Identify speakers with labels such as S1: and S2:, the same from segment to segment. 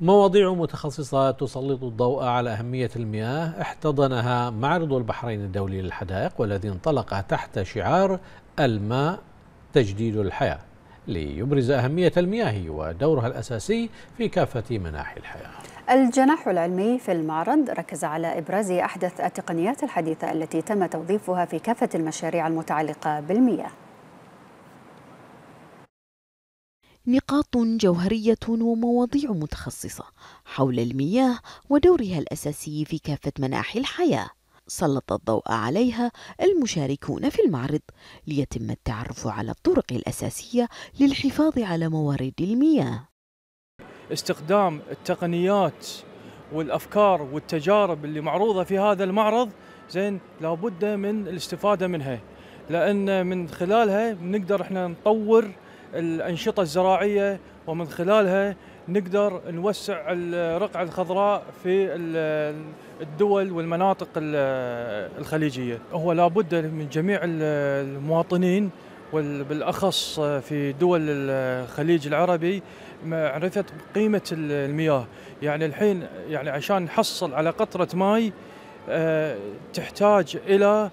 S1: مواضيع متخصصة تسلط الضوء على أهمية المياه. احتضنها معرض البحرين الدولي للحدائق والذي انطلق تحت شعار الماء تجديد الحياة ليبرز أهمية المياه ودورها الأساسي في كافة مناحي الحياة.
S2: الجناح العلمي في المعرض ركز على إبراز أحدث التقنيات الحديثة التي تم توظيفها في كافة المشاريع المتعلقة بالمياه.
S3: نقاط جوهرية ومواضيع متخصصة حول المياه ودورها الأساسي في كافة مناحي الحياة. سلط الضوء عليها المشاركون في المعرض ليتم التعرف على الطرق الأساسية للحفاظ على موارد المياه.
S4: استخدام التقنيات والأفكار والتجارب اللي معروضة في هذا المعرض زين لابد من الاستفادة منها. لأن من خلالها نقدر إحنا نطور الأنشطة الزراعية ومن خلالها نقدر نوسع الرقعة الخضراء في الدول والمناطق الخليجية. هو لابد من جميع المواطنين وبالاخص في دول الخليج العربي معرفة قيمة المياه. يعني الحين يعني عشان نحصل على قطرة ماء آه، تحتاج آه،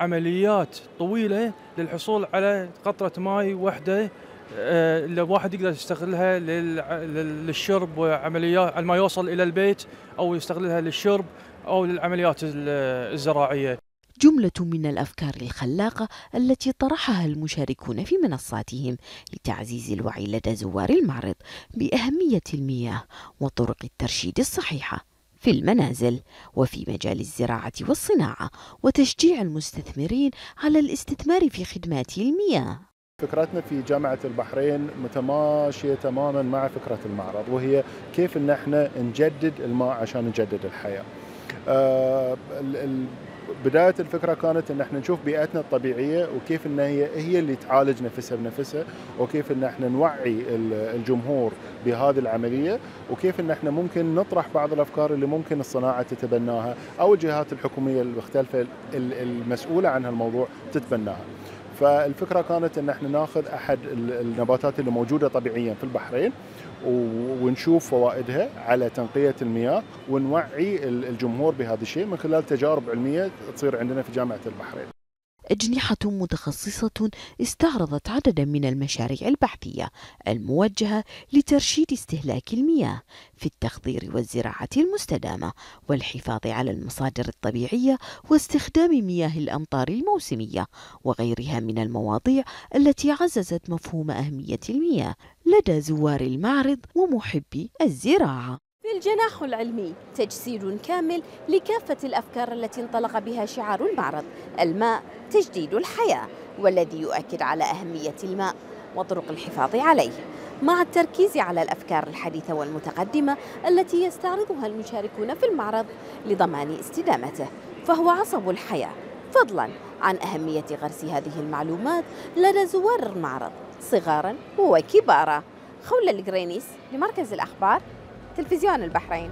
S4: عمليات طويلة للحصول على قطرة ماء واحدة آه، اللي الواحد يقدر يستغلها للشرب وعمليات ما يوصل إلى البيت أو يستغلها للشرب أو للعمليات الزراعية.
S3: جملة من الأفكار الخلاقة التي طرحها المشاركون في منصاتهم لتعزيز الوعي لدى زوار المعرض بأهمية المياه وطرق الترشيد الصحيحة في المنازل وفي مجال الزراعة والصناعة وتشجيع المستثمرين على الاستثمار في خدمات المياه
S5: فكرتنا في جامعة البحرين متماشية تماما مع فكرة المعرض وهي كيف إن إحنا نجدد الماء عشان نجدد الحياة. بداية الفكرة كانت إن إحنا نشوف بيئتنا الطبيعية وكيف إن هي هي اللي تعالج نفسها بنفسها وكيف إن إحنا نوعي الجمهور بهذه العملية وكيف إن إحنا ممكن نطرح بعض الأفكار اللي ممكن الصناعة تتبناها أو الجهات الحكومية المختلفه المسؤولة عن هالموضوع تتبناها. فالفكرة كانت إن إحنا ناخذ أحد النباتات اللي موجودة طبيعيا في البحرين ونشوف فوائدها على تنقية المياه ونوعي الجمهور بهذا الشيء من خلال تجارب علمية تصير عندنا في جامعة البحرين.
S3: أجنحة متخصصة استعرضت عددا من المشاريع البحثية الموجهة لترشيد استهلاك المياه في التخضير والزراعة المستدامة والحفاظ على المصادر الطبيعية واستخدام مياه الأمطار الموسمية وغيرها من المواضيع التي عززت مفهوم أهمية المياه لدى زوار المعرض ومحبي الزراعة.
S6: في الجناح العلمي تجسيد كامل لكافة الأفكار التي انطلق بها شعار المعرض الماء تجديد الحياة والذي يؤكد على أهمية الماء وطرق الحفاظ عليه. مع التركيز على الأفكار الحديثة والمتقدمة التي يستعرضها المشاركون في المعرض لضمان استدامته فهو عصب الحياة. فضلا عن أهمية غرس هذه المعلومات لدى زوار المعرض صغارا وكبارا. خولة القرينيس لمركز الأخبار. تلفزيون البحرين.